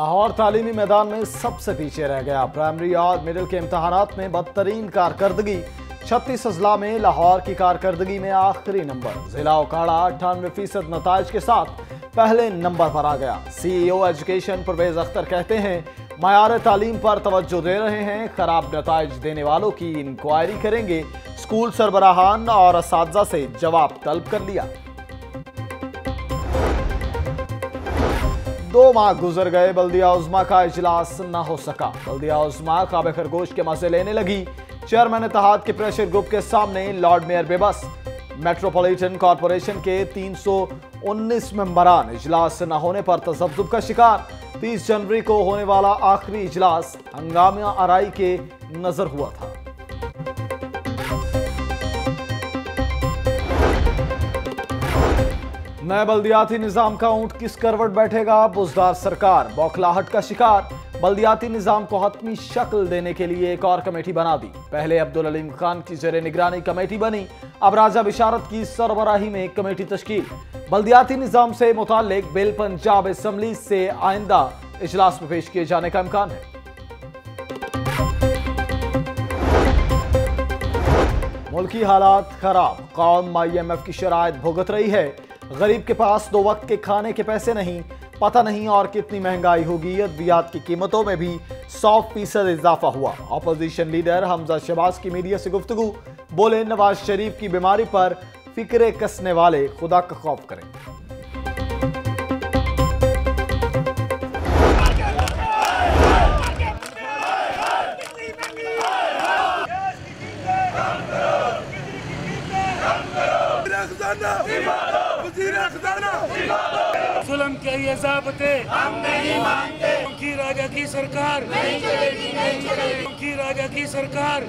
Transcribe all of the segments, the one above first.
لاہور تعلیمی میدان میں سب سے پیچھے رہ گیا۔ پرائمری اور مڈل کے امتحانات میں بدترین کارکردگی۔ چھتیس اضلاع میں لاہور کی کارکردگی میں آخری نمبر۔ ضلع اکاڑا اٹھانوے فیصد نتائج کے ساتھ پہلے نمبر پر آ گیا۔ C E O education Pervaiz Akhtar کہتے ہیں، معیار تعلیم پر توجہ دے رہے ہیں۔ خراب نتائج دینے والوں کی انکوائری کریں گے۔ اسکول سربراہان اور اساتذہ سے جواب طلب کر لیا۔ دو ماہ گزر گئے، بلدیہ عظمہ کا اجلاس نہ ہو سکا۔ بلدیہ عظمہ خواب خرگوش کے مزے لینے لگی۔ چیئرمین اتحاد کے پریشر گروپ کے سامنے لارڈ میئر بے بس۔ میٹروپولیٹن کارپوریشن کے تین سو انیس ممبران اجلاس نہ ہونے پر تذبذب کا شکار۔ تیس جنوری کو ہونے والا آخری اجلاس ہنگامہ آرائی کے نظر ہوا تھا۔ نئے بلدیاتی نظام کا اونٹ کس کروٹ بیٹھے گا بزدار سرکار؟ بوکلاہٹ کا شکار، بلدیاتی نظام کو حتمی شکل دینے کے لیے ایک اور کمیٹی بنا دی۔ پہلے عبدالعلیم خان کی زیر نگرانی کمیٹی بنی، اب راجہ بشارت کی سربراہی میں ایک کمیٹی تشکیل۔ بلدیاتی نظام سے متعلق بل پنجاب اسمبلی سے آئندہ اجلاس میں پیش کیے جانے کا امکان ہے۔ ملکی حالات خراب، قوم آئی ایم ایف کی شرائط بھگت رہی ہے۔ غریب کے پاس دو وقت کے کھانے کے پیسے نہیں، پتہ نہیں اور کتنی مہنگائی ہوگی۔ ادویات کی قیمتوں میں بھی سو فیصد اضافہ ہوا۔ اپوزیشن لیڈر حمزہ شباز کی میڈیا سے گفتگو۔ بولے، نواز شریف کی بیماری پر فکرے کسنے والے، خدا کا خوف کریں۔ ظلم کے یہ ضابطے کی راجہ کی سرکار۔ کی راجہ کی سرکار۔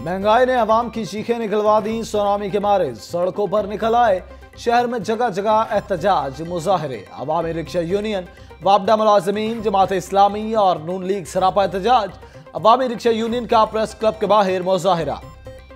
مہنگائی نے عوام کی چیخیں نکلوا دی سونامی کے مارے۔ سڑکوں پر نکل آئے۔ شہر میں جگہ جگہ احتجاج مظاہرے، عوامی رکشہ یونین وابڈہ ملازمین، جماعت اسلامی اور نون لیگ سراپا احتجاج، عوامی رکشہ یونین کا پریس کلب کے باہر مظاہرہ۔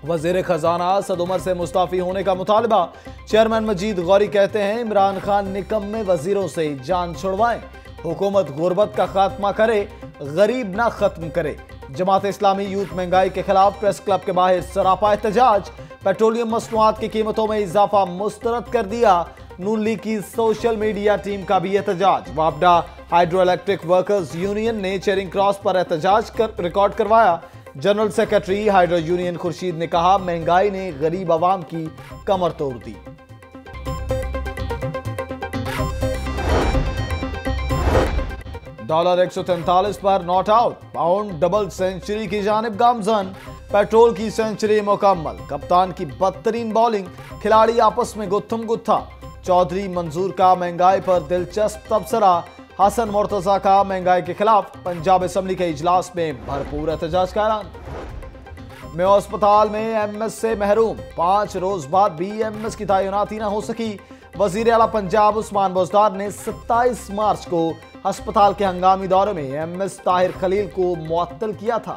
وزیر خزانہ صد عمر سے مستعفی ہونے کا مطالبہ۔ چیئرمین مجید غوری کہتے ہیں، عمران خان نکمے وزیروں سے جان چھڑوائیں۔ حکومت غربت کا خاتمہ کرے، غریب نہ ختم کرے۔ جماعت اسلامی یوتھ مہنگائی کے خلاف پریس کلب کے باہر سراپا احتجاج۔ پیٹرولیم مصنوعات کی قیمتوں میں اضافہ مسترد کر دیا۔ نون لیگ کی سوشل میڈیا ٹیم کا بھی احتجاج۔ وابڈا ہائیڈرو الیکٹرک ورکرز یونین نے چیرنگ کراس پر احتجاج کر ریکارڈ کروایا۔ General secretary hydro union Khurshid نے کہا، مہنگائی نے غریب عوام کی کمر توڑ دی۔ ڈالر ایک سو تینتالیس پر not out pound double century کی جانب گامزن پیٹرول کی سینچری مکمل کپتان کی بدترین بولنگ کھلاڑی آپس میں گتھم گتھا چودھری منظور کا مہنگائی پر دلچسپ تبصرہ حسن مرتضی کا مہنگائی کے خلاف پنجاب اسمبلی کے اجلاس میں بھرپور احتجاج کا اعلان میو اسپتال میں ایم ایس سے محروم پانچ روز بعد بھی ایم ایس کی تعیناتی نہ ہو سکی وزیر اعلیٰ پنجاب عثمان بزدار نے ستائیس مارچ کو ہسپتال کے ہنگامی دورے میں ایم ایس طاہر خلیل کو معطل کیا تھا۔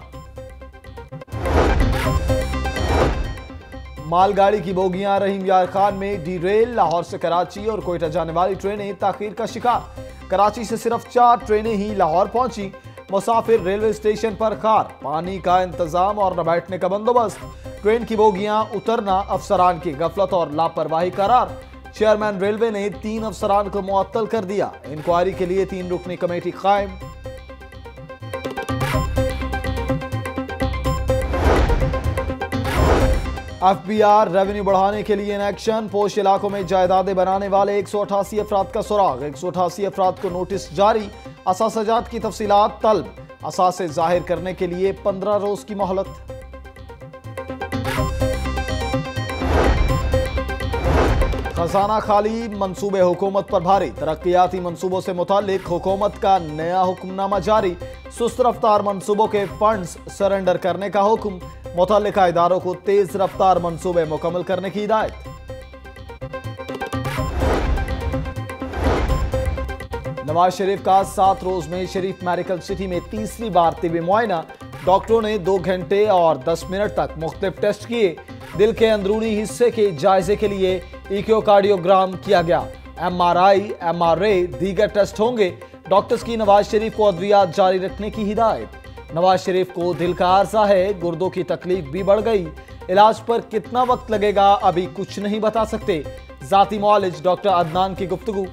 مال گاڑی کی بوگیاں رحیم یار خان میں ڈی ریل، لاہور سے کراچی اور کوئٹہ جانے والی ٹرینیں تاخیر کا شکار۔ کراچی سے صرف چار ٹرینیں ہی لاہور پہنچی مسافر ریلوے اسٹیشن پر خار۔ پانی کا انتظام اور نہ بیٹھنے کا بندوبست۔ ٹرین کی بوگیاں اترنا، افسران کی غفلت اور لاپرواہی قرار۔ چیئرمین ریلوے نے تین افسران کو معطل کر دیا۔ انکوائری کے لیے تین رکنی کمیٹی قائم۔ ایف بی آر ریونیو بڑھانے کے لیے ان ایکشن۔ پوش علاقوں میں جائیدادیں بنانے والے ایک سو اٹھاسی افراد کا سراغ۔ ایک سو اٹھاسی افراد کو نوٹس جاری۔ اساسجات کی تفصیلات طلب۔ اساسے ظاہر کرنے کے لیے پندرہ روز کی مہلت۔ خزانہ خالی، منصوبے حکومت پر بھاری۔ ترقیاتی منصوبوں سے متعلق حکومت کا نیا حکم نامہ جاری۔ سست رفتار منصوبوں کے فنڈز سرنڈر کرنے کا حکم۔ متعلقہ اداروں کو تیز رفتار منصوبے مکمل کرنے کی ہدایت۔ نواز شریف کا سات روز میں شریف میڈیکل سٹی میں تیسری بار طبی معائنہ۔ ڈاکٹروں نے دو گھنٹے اور دس منٹ تک مختلف ٹیسٹ کیے۔ دل کے اندرونی حصے کے جائزے کے لیے ایکیو کارڈیوگرام کیا گیا۔ M R I M R A دیگر ٹیسٹ ہوں گے۔ ڈاکٹرز کی نواز شریف کو ادویات جاری رکھنے کی ہدایت۔ نواز شریف کو دل کا عرصہ ہے، گردوں کی تکلیف بھی بڑھ گئی۔ علاج پر کتنا وقت لگے گا ابھی کچھ نہیں بتا سکتے۔ ذاتی معالج ڈاکٹر عدنان کی گفتگو۔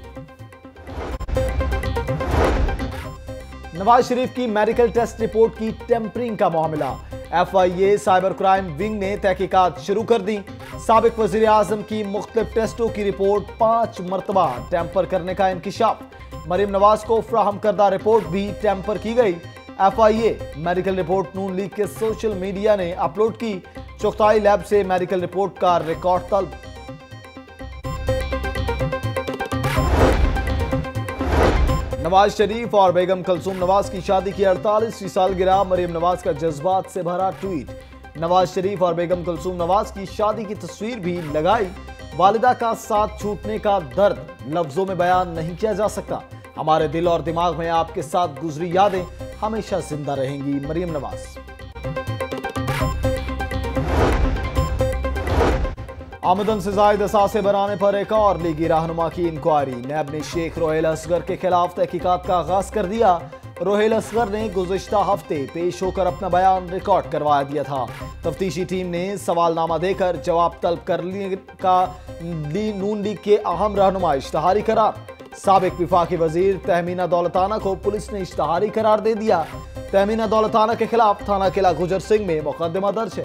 نواز شریف کی میڈیکل ٹیسٹ رپورٹ کی ٹیمپرنگ کا معاملہ۔ F I A cyber crime wing نے تحقیقات شروع کر دی سابق وزیر اعظم کی مختلف ٹیسٹوں کی رپورٹ پانچ مرتبہ ٹیمپر کرنے کا انکشاف۔ مریم نواز کو فراہم کردہ رپورٹ بھی ٹیمپر کی گئی۔ F I A medical report Noon league کے سوشل میڈیا نے اپلوڈ کی۔ چوکتائی لیب سے میڈیکل رپورٹ کا ریکارڈ طلب۔ نواز شریف اور بیگم کلثوم نواز کی شادی کی اڑتالیسویں سالگرہ مریم نواز کا جذبات سے بھرا ٹویٹ۔ نواز شریف اور بیگم کلثوم نواز کی شادی کی تصویر بھی لگائی۔ والدہ کا ساتھ چھوٹنے کا درد۔ لفظوں میں بیان نہیں کیا جا سکتا۔ ہمارے دل اور دماغ میں آپ کے ساتھ گزری یادیں ہمیشہ زندہ رہیں گی مریم نواز۔ آمدن سے زائد اثاثے بنانے پر ایک اور لیگی رہنما کی انکوائری۔ نیب نے شیخ روہیل اصغر کے خلاف تحقیقات کا آغاز کر دیا۔ روہیل اصغر نے گزشتہ ہفتے پیش ہو کر اپنا بیان ریکارڈ کروا دیا تھا۔ تفتیشی ٹیم نے سوال نامہ دے کر جواب طلب کر لینے کا نون لیگ کے اہم رہنما اشتہاری قرار۔ سابق وفاقی وزیر تہمینہ دولتانہ کو پولیس نے اشتہاری قرار دے دیا۔ تہمینہ دولتانہ کے خلاف تھانہ قلعہ گجر سنگھ میں مقدمہ درج ہے۔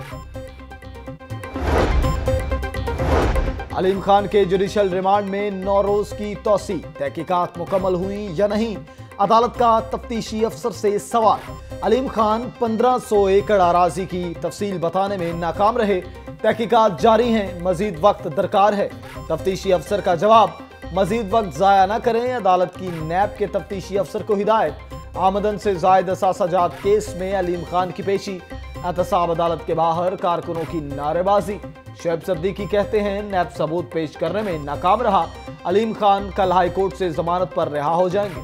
علیم خان کے جوڈیشل ریمانڈ میں نو روز کی توسیع، تحقیقات مکمل ہوئی یا نہیں؟ عدالت کا تفتیشی افسر سے سوال۔ علیم خان پندرہ سو ایکڑ آرازی کی تفصیل بتانے میں ناکام رہے۔ تحقیقات جاری ہیں، مزید وقت درکار ہے۔ تفتیشی افسر کا جواب مزید وقت ضائع نہ کریں، عدالت کی نیب کے تفتیشی افسر کو ہدایت۔ آمدن سے زائد اثاثہ جات کیس میں علیم خان کی پیشی۔ احتساب عدالت کے باہر، کارکنوں کی نعرے بازی۔ شعب صدیقی کہتے ہیں نیب ثبوت پیش کرنے میں ناکام رہا۔ علیم خان کل ہائی کورٹ سے ضمانت پر رہا ہو جائیں گے۔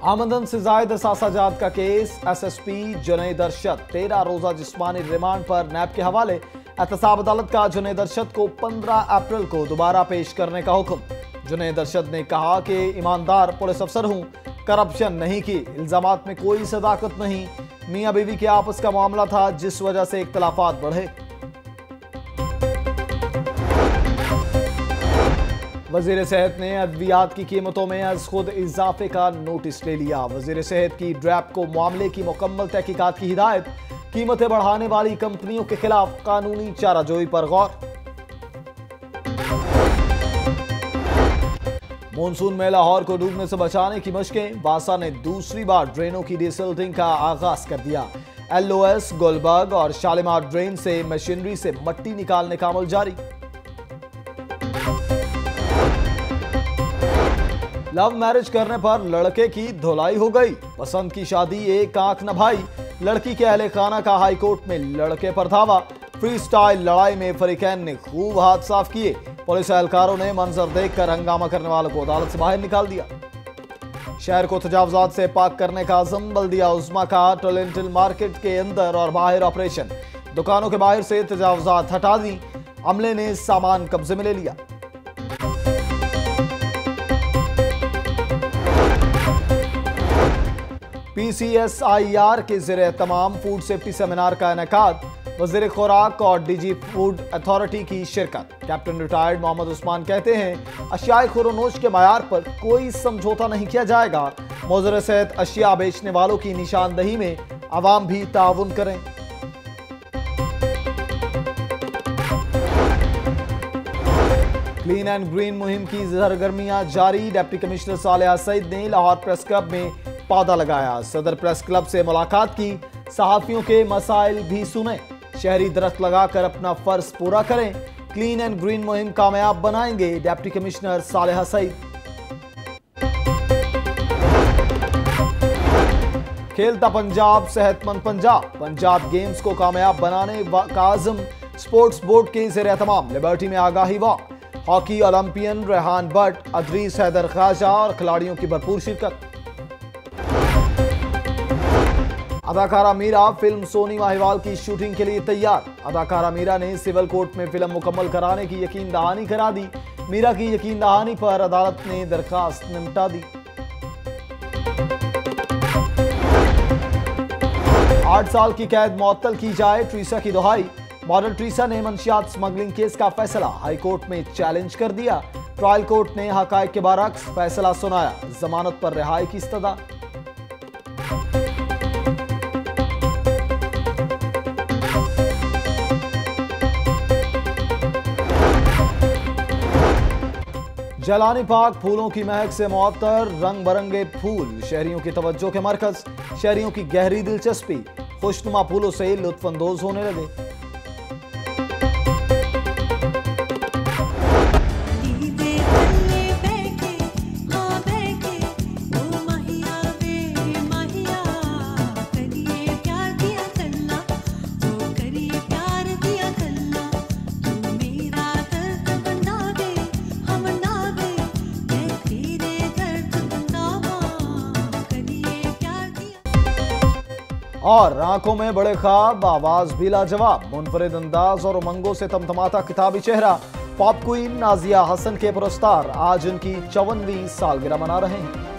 آمدن سے زائد اثاثہ جات کا case, S S P Junaid Arshad, تیرہ روزہ جسمانی ریمانڈ پر نیب کے حوالے، احتساب عدالت کا جنید ارشد کو پندرہ اپریل کو دوبارہ پیش کرنے کا حکم۔ جنید ارشد نے کہا کہ ایماندار پولیس افسر ہوں، کرپشن نہیں کی، الزامات میں کوئی صداقت نہیں۔ میاں بیوی کے آپس کا معاملہ تھا، جس وجہ سے اختلافات بڑھے۔ وزیر صحت نے ادویات کی قیمتوں میں از خود اضافے کا نوٹس لے لیا۔ وزیر صحت کی ڈریپ کو معاملے کی مکمل تحقیقات کی ہدایت، قیمتیں بڑھانے والی کمپنیوں کے خلاف قانونی چارہ جوئی پر غور۔ مونسون میں لاہور کو ڈوبنے سے بچانے کی مشقیں باسا نے دوسری بار ڈرینوں کی ڈیسلٹنگ کا آغاز کر دیا۔ ایل او ایس، گولبرگ اور شالمار ڈرین سے مشینری سے مٹی نکالنے کا عمل جاری۔ لو میرج کرنے پر لڑکے کی دھولائی ہو گئی۔ پسند کی شادی، ایک آنکھ نہ بھائی۔ لڑکی کے اہل خانہ کا ہائی کورٹ میں لڑکے پر دھاوا۔ فری سٹائل لڑائی میں فریقین نے خوب ہاتھ صاف کیے۔ پولیس اہلکاروں نے منظر دیکھ کر ہنگامہ کرنے والوں کو عدالت سے باہر نکال دیا۔ شہر کو تجاوزات سے پاک کرنے کا عزم بلدیا عزمہ کا ٹولنٹل مارکٹ کے اندر اور باہر آپریشن۔ دکانوں کے باہر سے تجاوزات ہٹا دی۔ عملے نے سامان قبضے میں لے لیا۔ پی سی ایس آئی آر کے زیر تمام فوڈ سیفٹی سیمینار کا انعقاد۔ وزیر خوراک اور ڈی جی فوڈ اتھارٹی کی شرکت۔ کیپٹن ریٹائرڈ محمد عثمان کہتے ہیں، اشیاء خورونوش کے معیار پر کوئی سمجھوتا نہیں کیا جائے گا۔ موزر صحت اشیاء بیچنے والوں کی نشاندہی میں عوام بھی تعاون کریں۔ کلین اینڈ گرین مہم کی سرگرمیاں جاری۔ ڈیپٹی کمشنر صالحہ سعید نے لاہور پریس کلب میں پودا لگایا۔ صدر پریس کلب سے ملاقات کی، صحافیوں کے مسائل بھی سنیں۔ شہری درخت لگا کر اپنا فرض پورا کریں۔ کلین اینڈ گرین مہم کامیاب بنائیں گے، ڈیپٹی کمشنر صالحہ سعید۔ کھیلتا پنجاب صحت مند پنجاب۔ پنجاب گیمز کو کامیاب بنانے کا عزم سپورٹس بورڈ کے زیر اہتمام۔ لبرٹی میں آگاہی walk hockey Olympian Rehan Butt, Idrees Haider Khawaja اور کھلاڑیوں کی بھرپور شرکت۔ اداکارہ میرا فلم سونی ماہیوال کی شوٹنگ کے لیے تیار۔ اداکارہ میرا نے سول کورٹ میں فلم مکمل کرانے کی یقین دہانی کرا دی۔ میرا کی یقین دہانی پر عدالت نے درخواست نمٹا دی۔ آٹھ سال کی قید معطل کی جائے ٹریسا کی دہائی۔ ماڈل ٹریسا نے منشیات سمگلنگ کیس کا فیصلہ ہائی کورٹ میں چیلنج کر دیا۔ ٹرائل کورٹ نے حقائق کے برعکس فیصلہ سنایا۔ ضمانت پر رہائی کی استدا جلانی پاک پھولوں کی مہک سے معطر رنگ برنگے پھول، شہریوں کی توجہ کے مرکز، شہریوں کی گہری دلچسپی، خوشنما پھولوں سے لطف اندوز ہونے لگے۔ اور آنکھوں میں بڑے خواب، آواز بھی لاجواب۔ منفرد انداز اور امنگوں سے تمتماتا کتابی چہرہ۔ پاپ کوئین، نازیہ حسن کے پرستار آج ان کی چونویں سالگرہ منا رہے ہیں۔